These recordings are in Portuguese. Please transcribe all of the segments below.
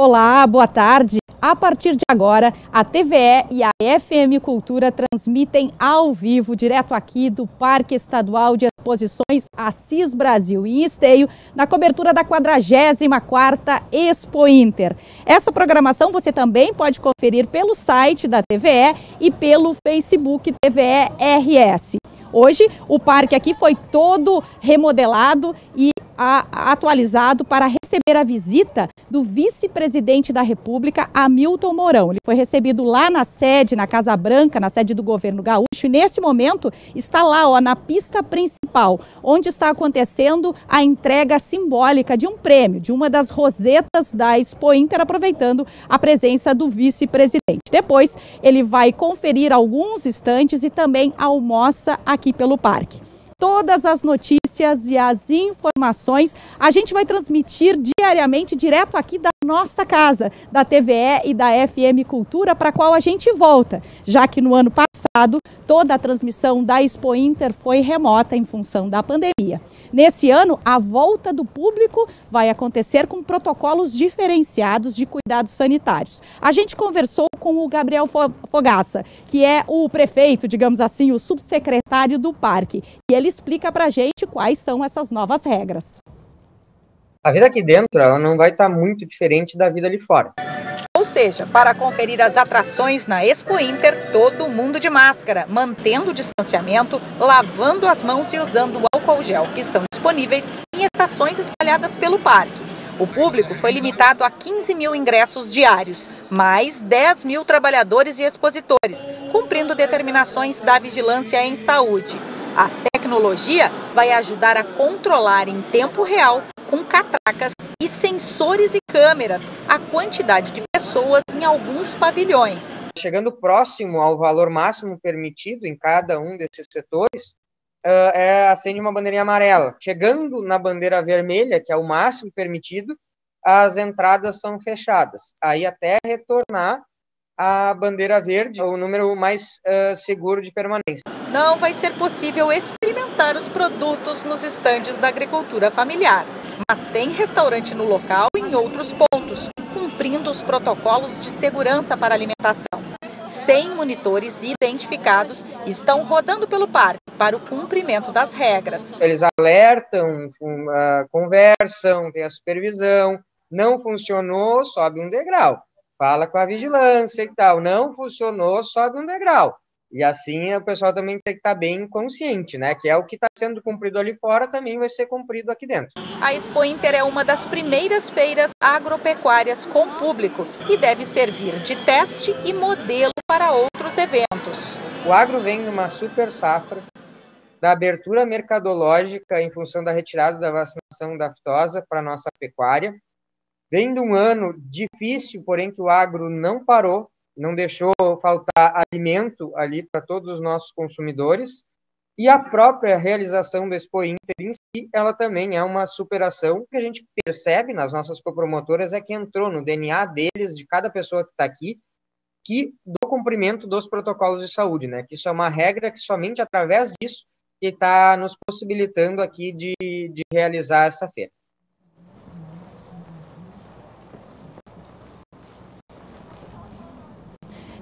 Olá, boa tarde. A partir de agora, a TVE e a FM Cultura transmitem ao vivo, direto aqui do Parque Estadual de Exposições Assis Brasil em Esteio, na cobertura da 44ª Expo Inter. Essa programação você também pode conferir pelo site da TVE e pelo Facebook TVE RS. Hoje, o parque aqui foi todo remodelado e atualizado para receber a visita do vice-presidente da República, Hamilton Mourão. Ele foi recebido lá na sede, na Casa Branca, na sede do governo gaúcho, e nesse momento está lá, ó, na pista principal, onde está acontecendo a entrega simbólica de um prêmio, de uma das rosetas da Expo Inter, aproveitando a presença do vice-presidente. Depois, ele vai conferir alguns instantes e também almoça aqui pelo parque todas as notícias e as informações. A gente vai transmitir diariamente direto aqui da nossa casa, da TVE e da FM Cultura, para a qual a gente volta, já que no ano passado toda a transmissão da Expo Inter foi remota em função da pandemia. Nesse ano, a volta do público vai acontecer com protocolos diferenciados de cuidados sanitários. A gente conversou com o Gabriel Fogaça, que é o prefeito, digamos assim, o subsecretário do parque, e ele explica para a gente quais são essas novas regras. A vida aqui dentro ela não vai estar tá muito diferente da vida ali fora. Ou seja, para conferir as atrações na Expo Inter, todo mundo de máscara, mantendo o distanciamento, lavando as mãos e usando o álcool gel, que estão disponíveis em estações espalhadas pelo parque. O público foi limitado a 15 mil ingressos diários, mais 10 mil trabalhadores e expositores, cumprindo determinações da Vigilância em Saúde. A tecnologia vai ajudar a controlar em tempo real, com catracas e sensores e câmeras, a quantidade de pessoas em alguns pavilhões. Chegando próximo ao valor máximo permitido em cada um desses setores, uh, é, acende uma bandeirinha amarela. Chegando na bandeira vermelha, que é o máximo permitido, as entradas são fechadas. Aí até retornar a bandeira verde, o número mais uh, seguro de permanência. Não vai ser possível os produtos nos estandes da agricultura familiar, mas tem restaurante no local e em outros pontos, cumprindo os protocolos de segurança para alimentação. 100 monitores identificados estão rodando pelo parque para o cumprimento das regras. Eles alertam, uh, conversam, tem a supervisão. Não funcionou, sobe um degrau. Fala com a vigilância e tal. Não funcionou, sobe um degrau. E assim o pessoal também tem que estar bem consciente, né? Que é o que está sendo cumprido ali fora também vai ser cumprido aqui dentro. A Expo Inter é uma das primeiras feiras agropecuárias com público e deve servir de teste e modelo para outros eventos. O agro vem numa super safra da abertura mercadológica em função da retirada da vacinação da aftosa para a nossa pecuária. Vem de um ano difícil, porém que o agro não parou, não deixou faltar alimento ali para todos os nossos consumidores. E a própria realização do Expo Inter em si, ela também é uma superação que a gente percebe nas nossas copromotoras, é que entrou no DNA deles, de cada pessoa que está aqui, que do cumprimento dos protocolos de saúde, né? Que isso é uma regra que somente através disso que está nos possibilitando aqui de, de realizar essa feira.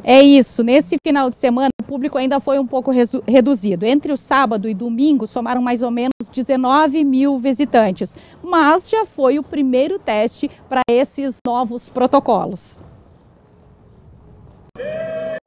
É isso. Nesse final de semana, o público ainda foi um pouco reduzido. Entre o sábado e domingo, somaram mais ou menos 19 mil visitantes. Mas já foi o primeiro teste para esses novos protocolos.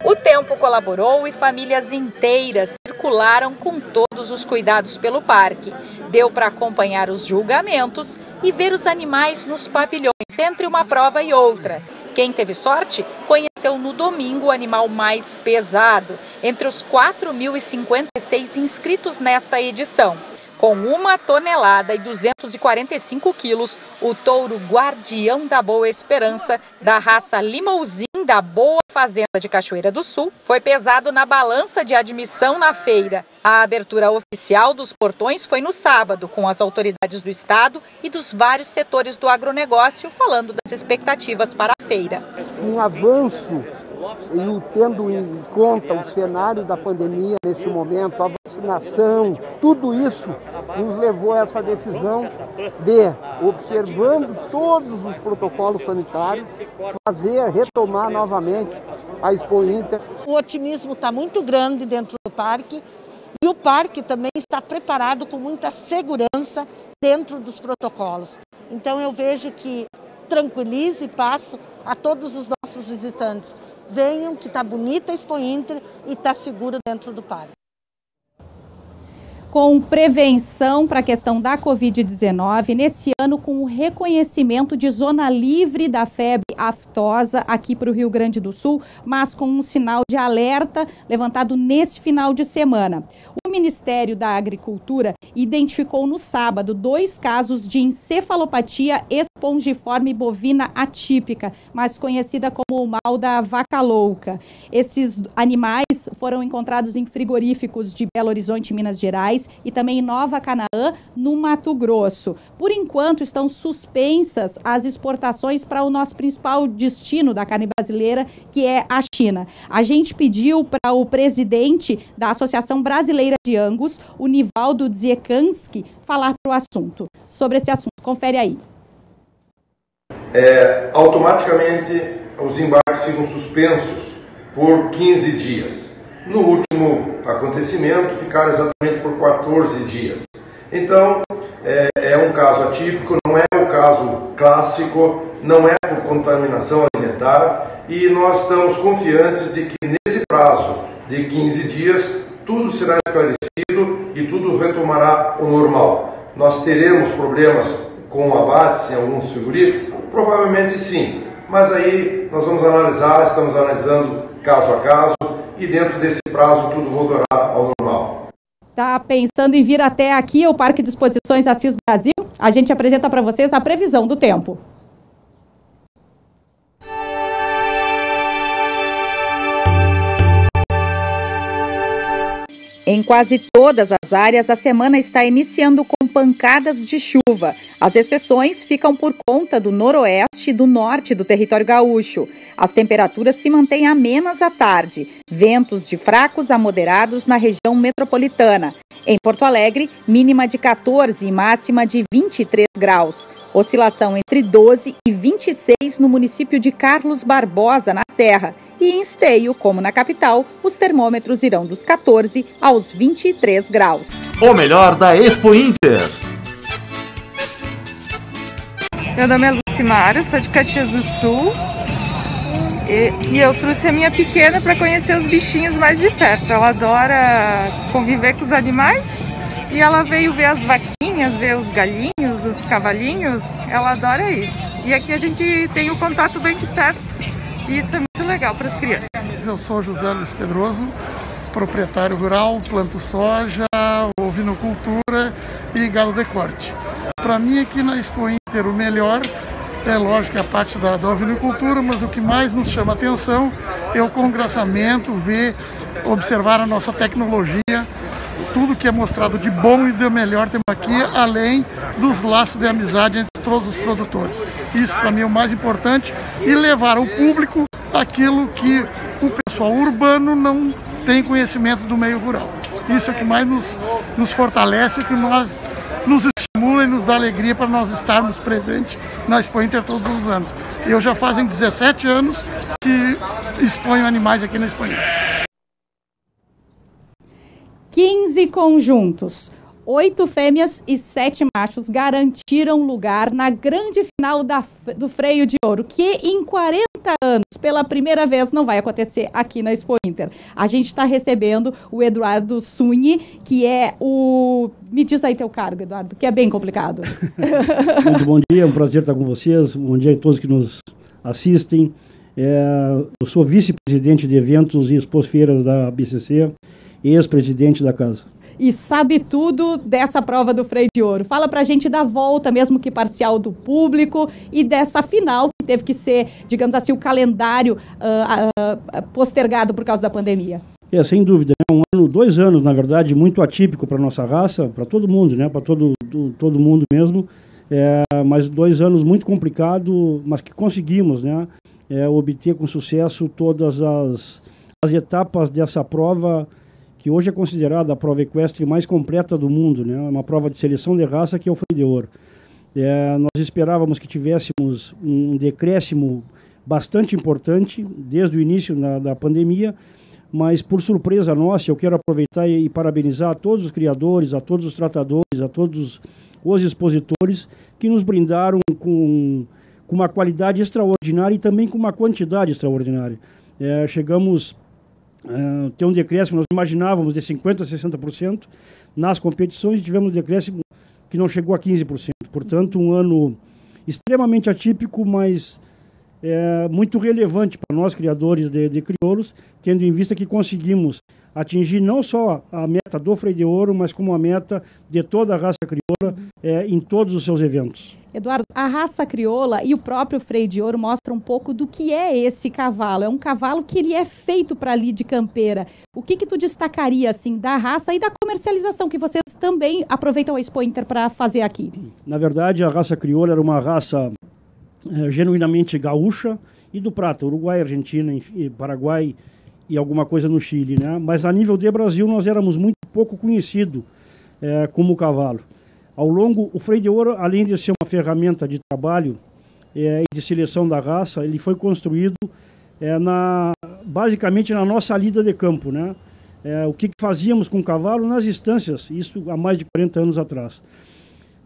O tempo colaborou e famílias inteiras circularam com todos os cuidados pelo parque. Deu para acompanhar os julgamentos e ver os animais nos pavilhões entre uma prova e outra. Quem teve sorte conheceu no domingo o animal mais pesado, entre os 4.056 inscritos nesta edição. Com uma tonelada e 245 quilos, o touro guardião da Boa Esperança, da raça Limousin da Boa Fazenda de Cachoeira do Sul, foi pesado na balança de admissão na feira. A abertura oficial dos portões foi no sábado, com as autoridades do estado e dos vários setores do agronegócio falando das expectativas para a feira. Um avanço e tendo em conta o cenário da pandemia neste momento, a vacinação, tudo isso nos levou a essa decisão de, observando todos os protocolos sanitários, fazer, retomar novamente a Expo Inter. O otimismo está muito grande dentro do parque e o parque também está preparado com muita segurança dentro dos protocolos. Então eu vejo que tranquilize e passo a todos os nossos visitantes. Venham, que está bonita a Expo Inter e está seguro dentro do parque com prevenção para a questão da Covid-19, nesse ano com o reconhecimento de zona livre da febre aftosa aqui para o Rio Grande do Sul, mas com um sinal de alerta levantado nesse final de semana. O Ministério da Agricultura identificou no sábado dois casos de encefalopatia espongiforme bovina atípica, mais conhecida como o mal da vaca louca. Esses animais foram encontrados em frigoríficos de Belo Horizonte, Minas Gerais e também em Nova Canaã, no Mato Grosso. Por enquanto, estão suspensas as exportações para o nosso principal destino da carne brasileira, que é a China. A gente pediu para o presidente da Associação Brasileira de Angus, o Nivaldo Dziekanski, falar para o assunto. Sobre esse assunto, confere aí. É, automaticamente os embarques ficam suspensos por 15 dias. No último acontecimento, ficaram exatamente por 14 dias. Então, é, é, um caso atípico, não é o caso clássico, não é por contaminação alimentar e nós estamos confiantes de que nesse prazo de 15 dias tudo será esclarecido e tudo retomará o normal. Nós teremos problemas com abates em alguns frigoríficos? Provavelmente sim, mas aí nós vamos analisar, estamos analisando caso a caso e dentro desse prazo tudo voltará ao normal. Tá pensando em vir até aqui ao Parque de Exposições Assis Brasil? A gente apresenta para vocês a previsão do tempo. Em quase todas as áreas, a semana está iniciando com pancadas de chuva. As exceções ficam por conta do noroeste e do norte do território gaúcho. As temperaturas se mantêm amenas à tarde, ventos de fracos a moderados na região metropolitana. Em Porto Alegre, mínima de 14 e máxima de 23 graus. Oscilação entre 12 e 26 no município de Carlos Barbosa, na Serra e em Esteio, como na capital, os termômetros irão dos 14 aos 23 graus. O melhor da Expo Inter. Meu nome é Lucimara, sou de Caxias do Sul. E, e eu trouxe a minha pequena para conhecer os bichinhos mais de perto. Ela adora conviver com os animais e ela veio ver as vaquinhas, ver os galinhos, os cavalinhos. Ela adora isso. E aqui a gente tem o contato bem de perto. E isso é muito legal para as crianças. Eu sou José Luiz Pedroso, proprietário rural, planto soja, ovinocultura e gado de corte. Para mim aqui na Expo Inter o melhor é lógico que é a parte da, da ovinocultura, mas o que mais nos chama atenção é o congraçamento, ver, observar a nossa tecnologia, tudo que é mostrado de bom e de melhor temos aqui, além dos laços de amizade entre todos os produtores. Isso para mim é o mais importante e levar ao público aquilo que o pessoal urbano não tem conhecimento do meio rural. Isso é o que mais nos, nos fortalece, o que nós, nos estimula e nos dá alegria para nós estarmos presentes na Expo Inter todos os anos. Eu já fazem 17 anos que exponho animais aqui na Expo Inter. 15 conjuntos. Oito fêmeas e sete machos garantiram lugar na grande final da, do freio de ouro, que em 40 anos, pela primeira vez, não vai acontecer aqui na Expo Inter. A gente está recebendo o Eduardo Suni, que é o. Me diz aí teu cargo, Eduardo, que é bem complicado. Muito bom dia, é um prazer estar com vocês. Bom dia a todos que nos assistem. É, eu sou vice-presidente de eventos e expos-feiras da BCC ex-presidente da casa. E sabe tudo dessa prova do freio de ouro. Fala pra gente da volta, mesmo que parcial, do público e dessa final que teve que ser, digamos assim, o calendário uh, uh, postergado por causa da pandemia. É, sem dúvida. É um ano, dois anos, na verdade, muito atípico para nossa raça, para todo mundo, né? Para todo, do, todo mundo mesmo. É, mas dois anos muito complicado, mas que conseguimos, né? É, obter com sucesso todas as, as etapas dessa prova que hoje é considerada a prova equestre mais completa do mundo, né? uma prova de seleção de raça que é o freio de ouro. É, nós esperávamos que tivéssemos um decréscimo bastante importante desde o início na, da pandemia, mas por surpresa nossa, eu quero aproveitar e, e parabenizar a todos os criadores, a todos os tratadores, a todos os expositores que nos brindaram com, com uma qualidade extraordinária e também com uma quantidade extraordinária. É, chegamos uh, ter um decréscimo, nós imaginávamos de 50% a 60%, nas competições tivemos um decréscimo que não chegou a 15%. Portanto, um ano extremamente atípico, mas é, muito relevante para nós, criadores de, de crioulos, tendo em vista que conseguimos atingir não só a meta do freio de ouro, mas como a meta de toda a raça crioula é, em todos os seus eventos. Eduardo, a raça crioula e o próprio freio de ouro mostram um pouco do que é esse cavalo. É um cavalo que ele é feito para ali de campeira. O que que tu destacaria assim da raça e da comercialização que vocês também aproveitam a Expo Inter para fazer aqui? Na verdade, a raça crioula era uma raça é, genuinamente gaúcha e do prata, Uruguai, Argentina, Paraguai e alguma coisa no Chile, né? Mas a nível de Brasil nós éramos muito pouco conhecido é, como cavalo. Ao longo, o freio de ouro, além de ser uma ferramenta de trabalho é, e de seleção da raça, ele foi construído é, na, basicamente na nossa lida de campo, né? É, o que, que fazíamos com o cavalo nas instâncias, isso há mais de 40 anos atrás.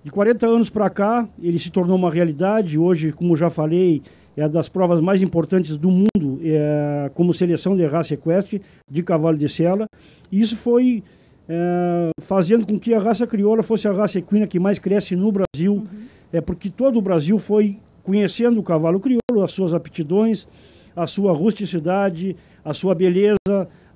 De 40 anos para cá, ele se tornou uma realidade. Hoje, como já falei, é das provas mais importantes do mundo é, como seleção de raça equestre de cavalo de sela. Isso foi é, fazendo com que a raça crioula fosse a raça equina que mais cresce no Brasil, uhum. é porque todo o Brasil foi conhecendo o cavalo crioulo, as suas aptidões, a sua rusticidade, a sua beleza,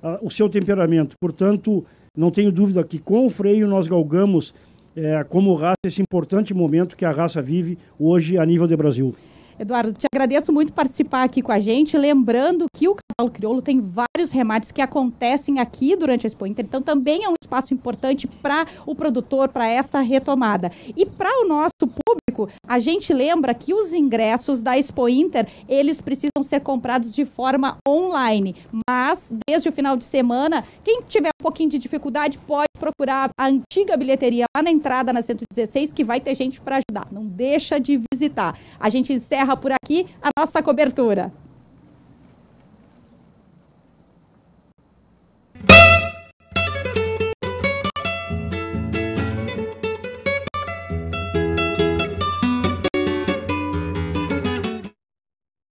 a, o seu temperamento. Portanto, não tenho dúvida que com o freio nós galgamos é, como raça esse importante momento que a raça vive hoje a nível de Brasil. Eduardo, te agradeço muito participar aqui com a gente. Lembrando que o Cavalo Crioulo tem vários remates que acontecem aqui durante a Expo Inter, então também é um espaço importante para o produtor, para essa retomada. E para o nosso público, a gente lembra que os ingressos da Expo Inter, eles precisam ser comprados de forma online. Mas, desde o final de semana, quem tiver um pouquinho de dificuldade pode procurar a antiga bilheteria lá na entrada na 116, que vai ter gente para ajudar. Não deixa de visitar. A gente encerra por aqui a nossa cobertura.